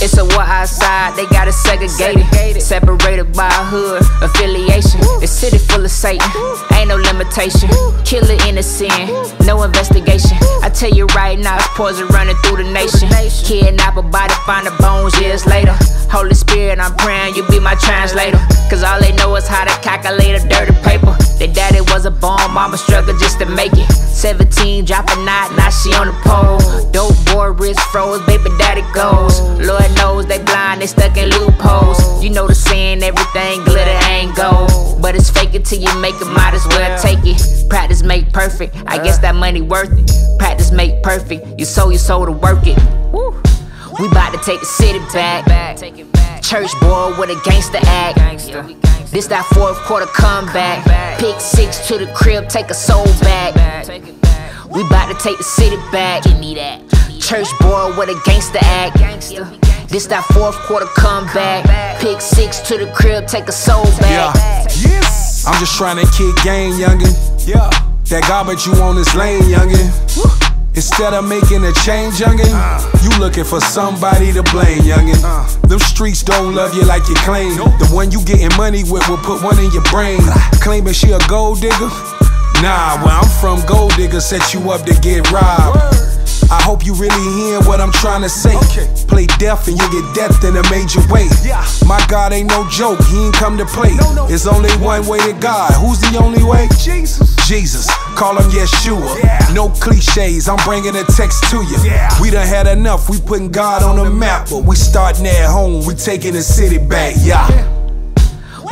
It's a war outside, they got it segregated. Separated by a hood, affiliation. The city full of Satan, ain't no limitation. Killer innocent, no investigation. I tell you right now, it's poison running through the nation. Kidnap a body, find the bones years later. Holy Spirit, I'm praying you be my translator. Cause all they know is how to calculate a dirty paper. Their daddy was a bomb, mama struggled just to make it. 17, dropping out, now she on the pole. Dope boy, wrist froze, baby daddy goes. Lord knows they blind, they stuck in loopholes. You know the saying, everything glitter ain't gold. But it's fake it till you make it, might as well take it. Practice make perfect, I guess that money worth it. Practice make perfect, you sold your soul to work it. We bout to take the city back. Church boy with a gangster act. This that fourth quarter comeback. Pick six to the crib, take a soul back. We bout to take the city back. Give me that. Church boy with a gangster act. This that fourth quarter comeback. Pick six to the crib, take a soul back. Yes. I'm just trying to kick game, youngin. Yeah. That garbage you on this lane, youngin. Instead of making a change, youngin, you looking for somebody to blame, youngin. Them streets don't love you like you claim. The one you getting money with will put one in your brain. Claiming she a gold digger? Nah, where I'm from, gold digger set you up to get robbed. I hope you really hear what I'm trying to say. Play deaf and you get death in a major way. My God ain't no joke, he ain't come to play. It's only one way to God. Who's the only way? Jesus. Jesus. Call him Yeshua. No cliches, I'm bringing a text to you. We done had enough, we putting God on the map. But we starting at home, we taking the city back. Yeah.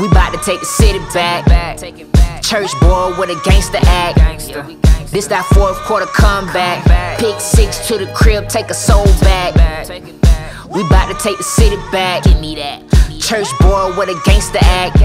We bout to take the city back. Church boy with a gangster act. This that fourth quarter comeback. Pick six to the crib, take a soul back. We bout to take the city back. Give me that. Church boy with a gangster act.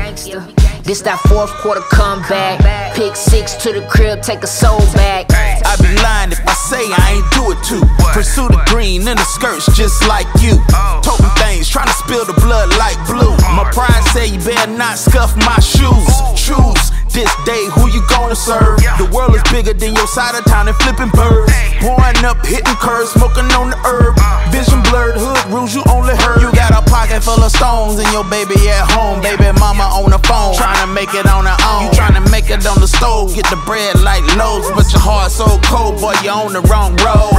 This that fourth quarter comeback. Pick six to the crib, take a soul back. I'd be lying if I say I ain't do it too. Pursue the green in the skirts just like you. Oh. Toting things, trying to spill the blood like blue. My pride say you better not scuff my shoes. Choose this day who you gonna serve. The world is bigger than your side of town and flipping birds. Pouring up, hitting curves, smoking on the herb. Vision blurred, hood rules you only heard. You got a pocket full of stones and your baby at home. Baby mama on the phone, trying to make it on her own. You trying to make it on the stove, get the bread like loaves, but your heart so cold, boy, you on the wrong road.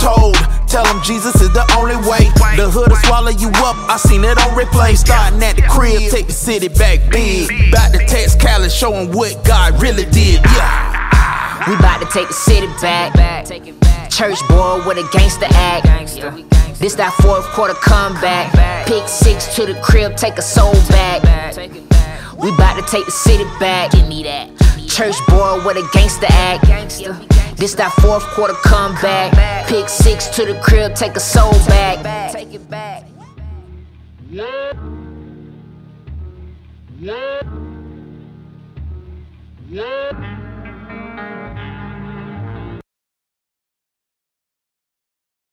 Told, tell them Jesus is the only way. The hood will swallow you up, I seen it on replay. Starting at the crib, take the city back big. Back to text Cali, showing what God really did. Yeah. We bout to take the city back. Church boy with a gangster act. This that fourth quarter comeback. Pick six to the crib, take a soul back. We bout to take the city back. Give me that. Church boy with a gangster act. This that fourth quarter comeback. Pick six to the crib, take a soul back. Take it back. Yeah. Yeah. Yeah.